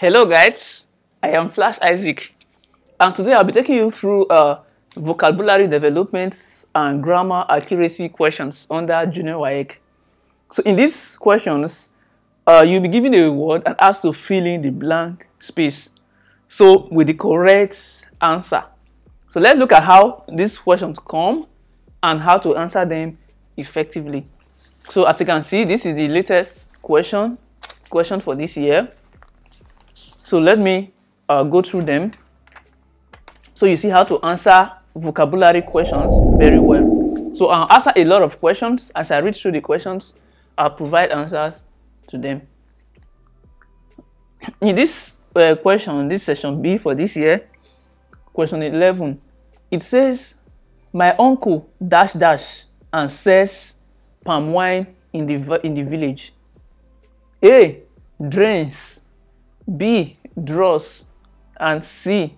Hello guys, I am Flash Isaac and today I'll be taking you through uh, vocabulary developments and grammar accuracy questions under Junior WAEC. So in these questions, uh, you'll be given a word and asked to fill in the blank space. So with the correct answer. So let's look at how these questions come and how to answer them effectively. So as you can see, this is the latest question, question for this year. So let me uh, go through them. So you see how to answer vocabulary questions very well. So I'll answer a lot of questions. As I read through the questions, I'll provide answers to them. In this uh, question, this session B for this year, question 11, it says, my uncle dash dash and sells palm wine in the, in the village. A. Drains. B draws and C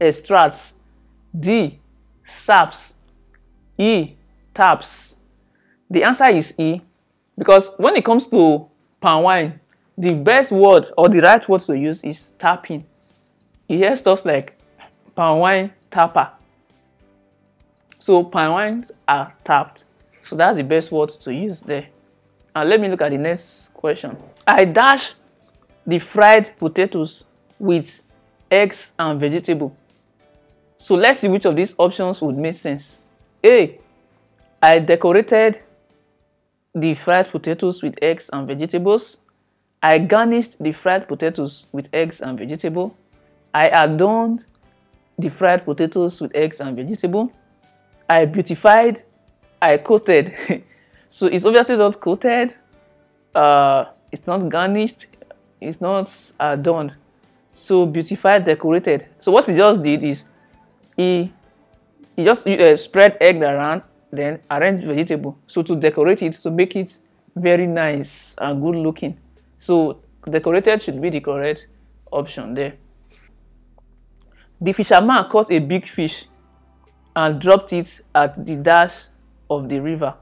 extracts. D saps. E taps. The answer is E because when it comes to palm wine the best word or the right word to use is tapping. You hear stuff like palm wine tapper. So palm wines are tapped. So that's the best word to use there. And let me look at the next question. I dash the fried potatoes with eggs and vegetable. So let's see which of these options would make sense. A. I decorated the fried potatoes with eggs and vegetables. I garnished the fried potatoes with eggs and vegetable. I adorned the fried potatoes with eggs and vegetable. I beautified, I coated. so it's obviously not coated, uh, it's not garnished, it's not adorned so beautified decorated. So what he just did is he he just uh, spread egg around then arrange vegetable. So to decorate it to make it very nice and good looking. So decorated should be the correct option there. The fisherman caught a big fish and dropped it at the dash of the river.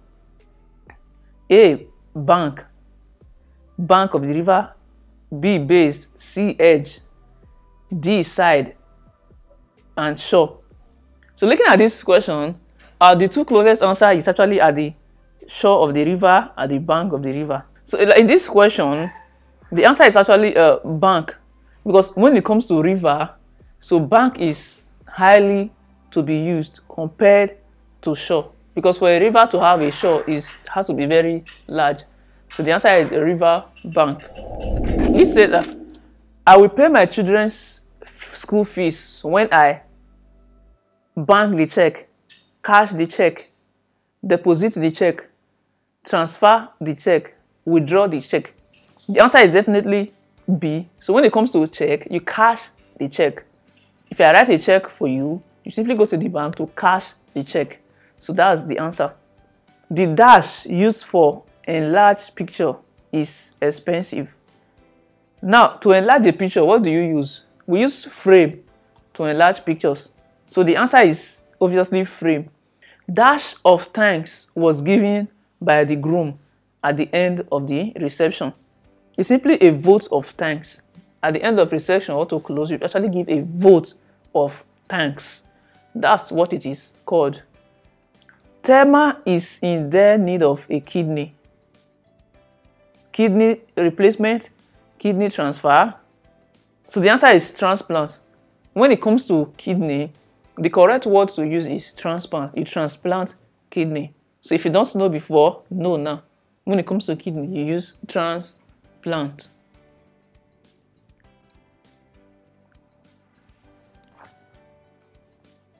A bank bank of the river B base, C edge, D side, and shore. So looking at this question, uh, the two closest answer is actually at the shore of the river, at the bank of the river. So in this question, the answer is actually a uh, bank because when it comes to river, so bank is highly to be used compared to shore because for a river to have a shore is has to be very large. So the answer is the river bank. He said that I will pay my children's school fees when I bank the check, cash the check, deposit the check, transfer the check, withdraw the check. The answer is definitely B. So when it comes to check, you cash the check. If I write a check for you, you simply go to the bank to cash the check. So that's the answer. The dash used for enlarged picture is expensive. Now, to enlarge the picture, what do you use? We use frame to enlarge pictures. So the answer is obviously frame. Dash of thanks was given by the groom at the end of the reception. It's simply a vote of thanks. At the end of reception or to close, you actually give a vote of thanks. That's what it is called. Tema is in dire need of a kidney kidney replacement, kidney transfer. So the answer is transplant. When it comes to kidney, the correct word to use is transplant. You transplant kidney. So if you don't know before, know now. When it comes to kidney, you use transplant.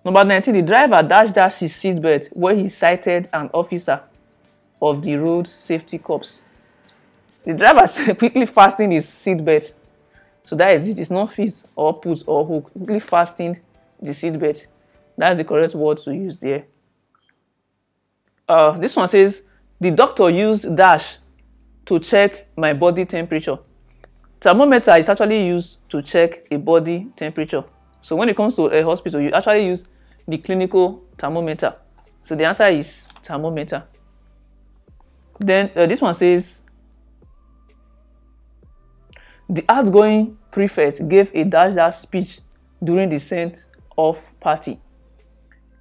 Number 19, the driver dash dash his seatbelt where he sighted an officer of the road safety corps. The driver quickly fastened his seatbelt. So that is it. It's not fit or put or hook. Quickly fastened the seatbelt. That's the correct word to use there. Uh, this one says, the doctor used dash to check my body temperature. Thermometer is actually used to check a body temperature. So when it comes to a hospital, you actually use the clinical thermometer. So the answer is thermometer. Then uh, this one says, the outgoing prefect gave a dash dash speech during the send off party.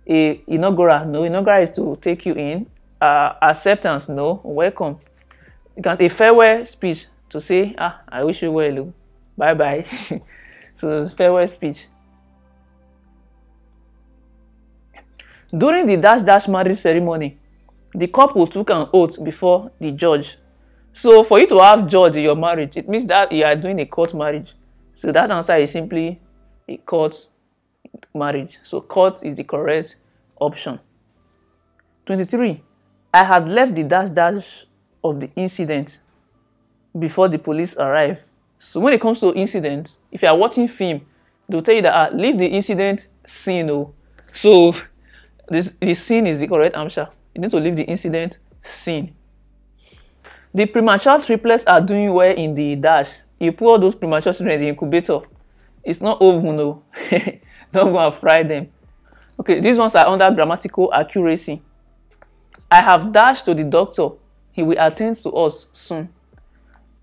A inaugural, no, inaugural is to take you in. Uh, acceptance, no, welcome. You can a farewell speech to say, ah, I wish you well, bye bye. so farewell speech. During the dash dash marriage ceremony, the couple took an oath before the judge. So for you to have judge in your marriage, it means that you are doing a court marriage. So that answer is simply a court marriage. So court is the correct option. 23. I had left the dash dash of the incident before the police arrived. So when it comes to incident, if you are watching film, they'll tell you that uh, leave the incident scene. Oh. So this, the scene is the correct answer. You need to leave the incident scene. The premature triplets are doing well in the dash. You put all those premature children in the incubator. It's not over, no. Don't go and fry them. Okay, these ones are under grammatical accuracy. I have dashed to the doctor. He will attend to us soon.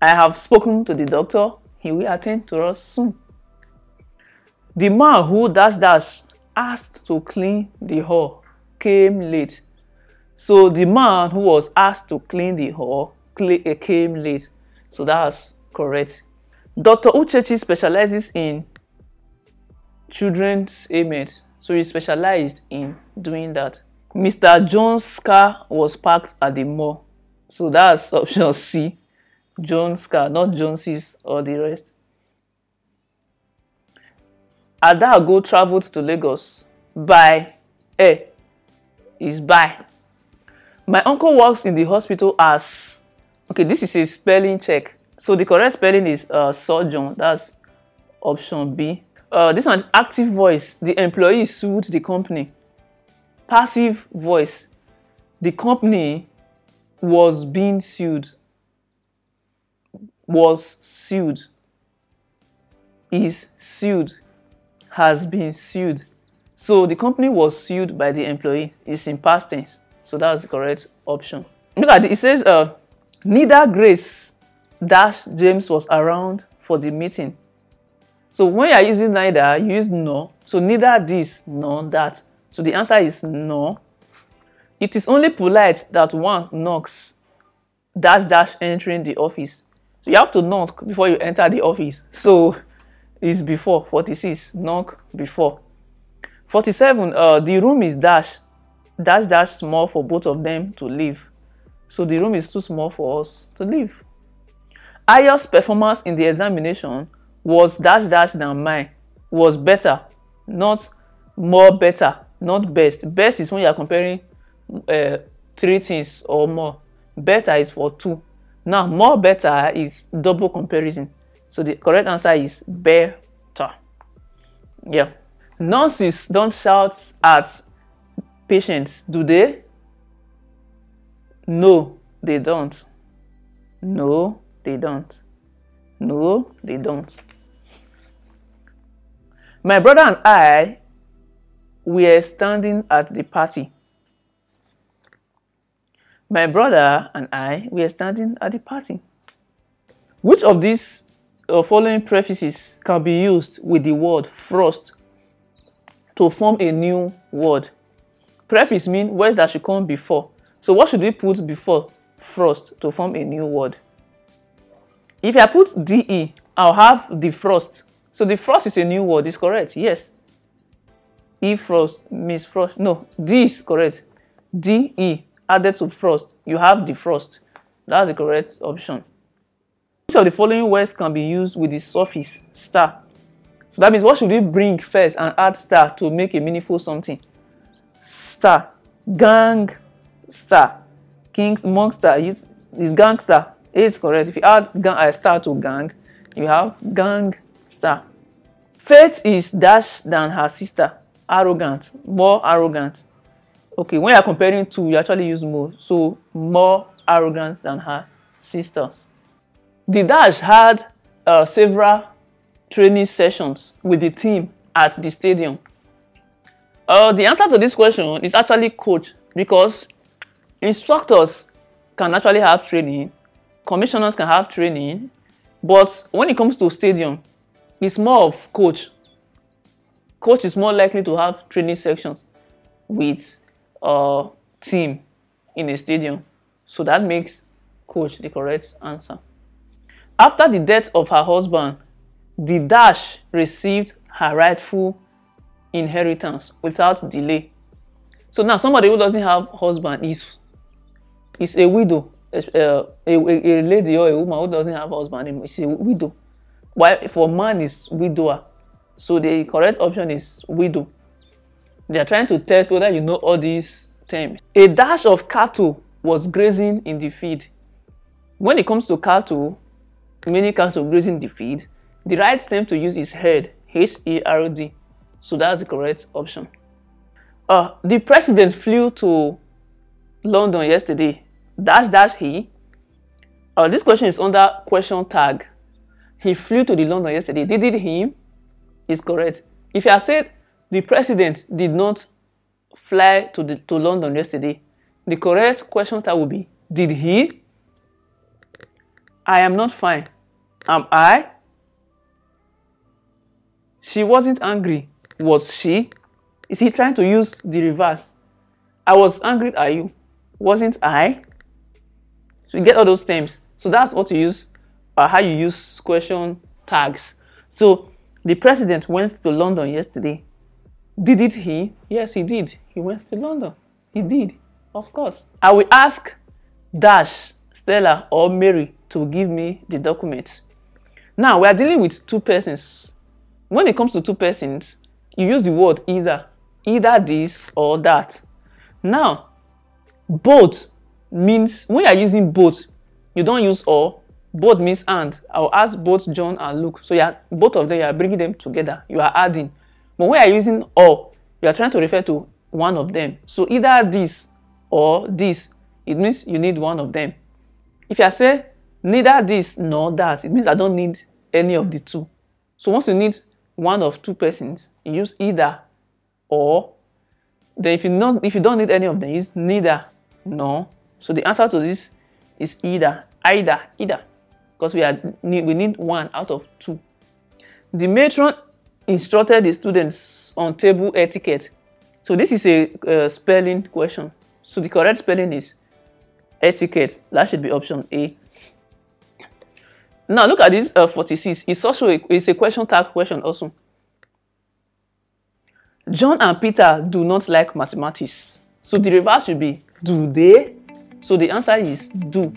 I have spoken to the doctor. He will attend to us soon. The man who dash dash asked to clean the hall came late. So the man who was asked to clean the hall Eh, came late. So that's correct. Dr. Uchechi specializes in children's ailments. So he specialized in doing that. Mr. Jones' car was parked at the mall. So that's option C. Jones' car, not Jones's or the rest. Adago traveled to Lagos by air. Is by. My uncle works in the hospital as. Okay, this is a spelling check. So the correct spelling is uh, surgeon. That's option B. Uh, this one is active voice. The employee sued the company. Passive voice. The company was being sued. Was sued. Is sued. Has been sued. So the company was sued by the employee. It's in past tense. So that's the correct option. Look at it. It says, uh, neither Grace dash James was around for the meeting. So when you are using neither, you use no. So neither this nor that. So the answer is no. It is only polite that one knocks dash dash entering the office. So you have to knock before you enter the office. So it's before 46. Knock before. 47. Uh, the room is dash dash dash small for both of them to live. So the room is too small for us to live. Ayos performance in the examination was dash dash than mine, was better, not more better, not best. Best is when you are comparing uh, three things or more. Better is for two. Now, more better is double comparison. So the correct answer is better. Yeah. Nurses don't shout at patients, do they? No, they don't. No, they don't. No, they don't. My brother and I were standing at the party. My brother and I were standing at the party. Which of these uh, following prefixes can be used with the word frost to form a new word? Prefix means words that should come before. So what should we put before frost to form a new word? If I put DE, I'll have defrost. So the frost is a new word, is correct? Yes. E frost means frost. No, D is correct. DE added to frost, you have defrost. That's the correct option. Which of the following words can be used with the suffix star? So that means what should we bring first and add star to make a meaningful something? Star, gang, star, king, monster is, is gangster. Is correct. If you add gang, uh, star to gang, you have gang star. Faith is dash than her sister. Arrogant, more arrogant. Okay, when you're comparing two, you actually use more. So more arrogant than her sisters. The Dash had uh, several training sessions with the team at the stadium. Uh, the answer to this question is actually coach because instructors can actually have training, commissioners can have training, but when it comes to stadium, it's more of coach. Coach is more likely to have training sections with a team in a stadium. So that makes coach the correct answer. After the death of her husband, the Dash received her rightful inheritance without delay. So now somebody who doesn't have husband is is a widow, uh, a, a, lady or a woman who doesn't have husband is a widow. While for man is widower. So the correct option is widow. They are trying to test whether you know all these terms. A dash of cattle was grazing in the field. When it comes to cattle, many cattle grazing the field, the right term to use is herd, H-E-R-D. So that's the correct option. Uh, the president flew to London yesterday. Dash dash he. Uh, this question is under question tag. He flew to the London yesterday. Did it him? Is correct. If I said the president did not fly to the to London yesterday, the correct question tag would be Did he? I am not fine. Am I? She wasn't angry. Was she? Is he trying to use the reverse? I was angry at you. Wasn't I? So you get all those terms. So that's what you use, uh, how you use question tags. So the president went to London yesterday. Did it he? Yes, he did. He went to London. He did. Of course. I will ask Dash, Stella, or Mary to give me the documents. Now, we are dealing with two persons. When it comes to two persons, you use the word either. Either this or that. Now, both means, when you are using both, you don't use or. Both means and. I'll ask both John and Luke. So you are, both of them, you are bringing them together. You are adding. But when you are using or, you are trying to refer to one of them. So either this or this, it means you need one of them. If you say neither this nor that, it means I don't need any of the two. So once you need one of two persons, you use either or. Then if you not if you don't need any of them, use neither nor. So the answer to this is either, either, either, because we are we need one out of two. The matron instructed the students on table etiquette. So this is a uh, spelling question. So the correct spelling is etiquette. That should be option A. Now look at this uh, 46. It's also a, it's a question tag question also. John and Peter do not like mathematics. So the reverse should be do they? So the answer is do.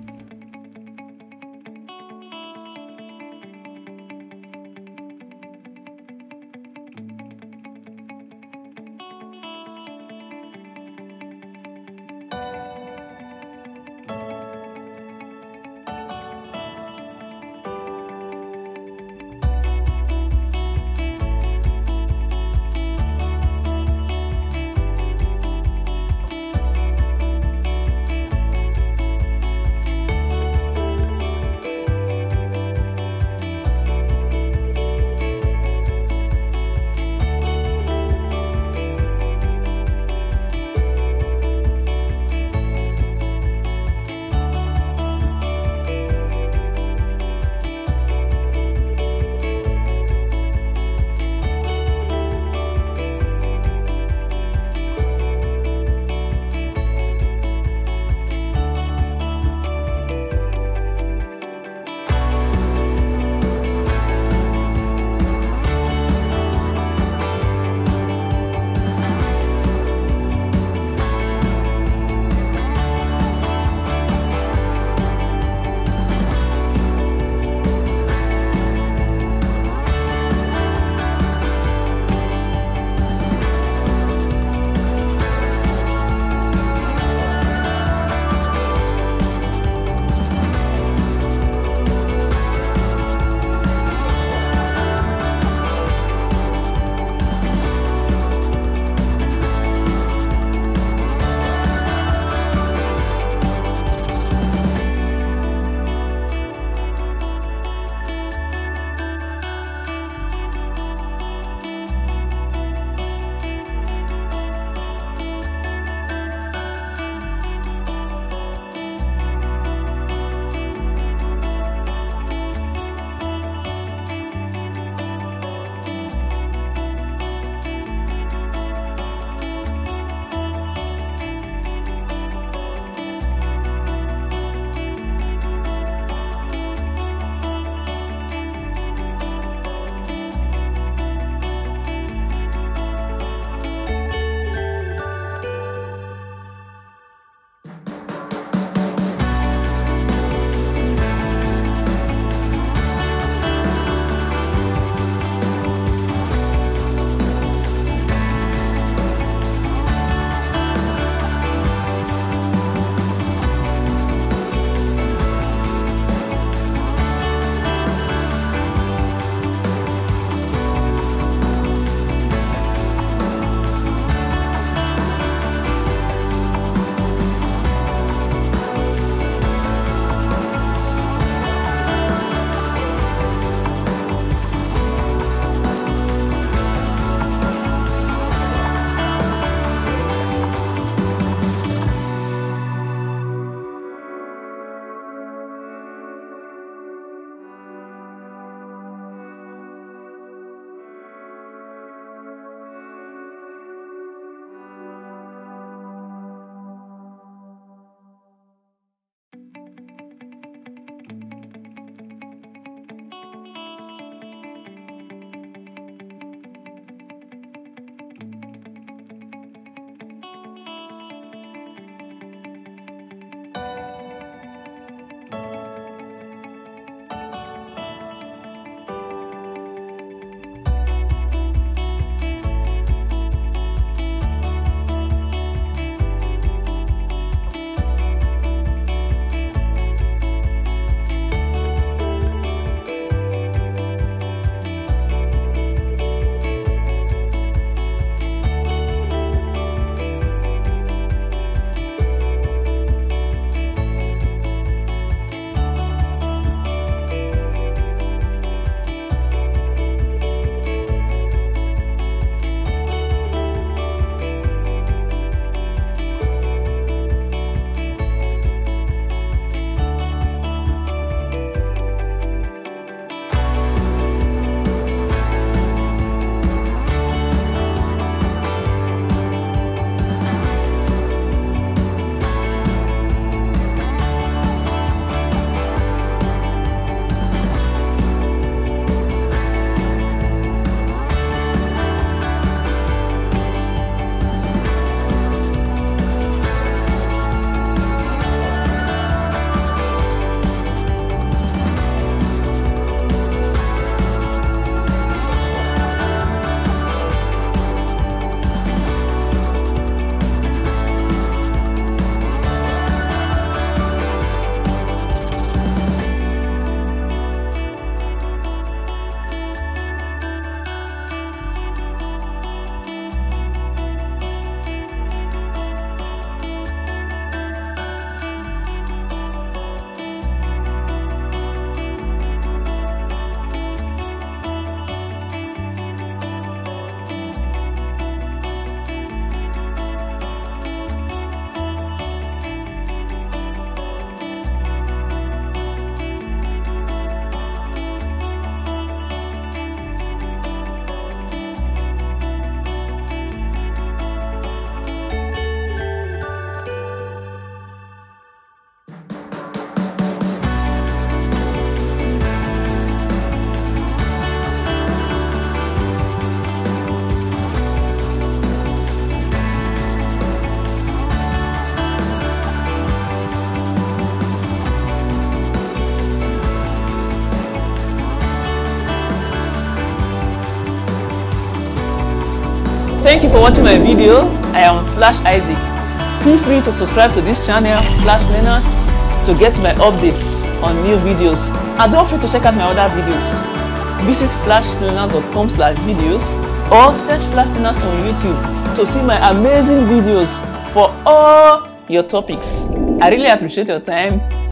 You for watching my video. I am Flash Isaac. Feel free to subscribe to this channel, Flash Learners, to get my updates on new videos. And don't forget to check out my other videos. Visit flashlearners.com slash videos or search Flash Learners on YouTube to see my amazing videos for all your topics. I really appreciate your time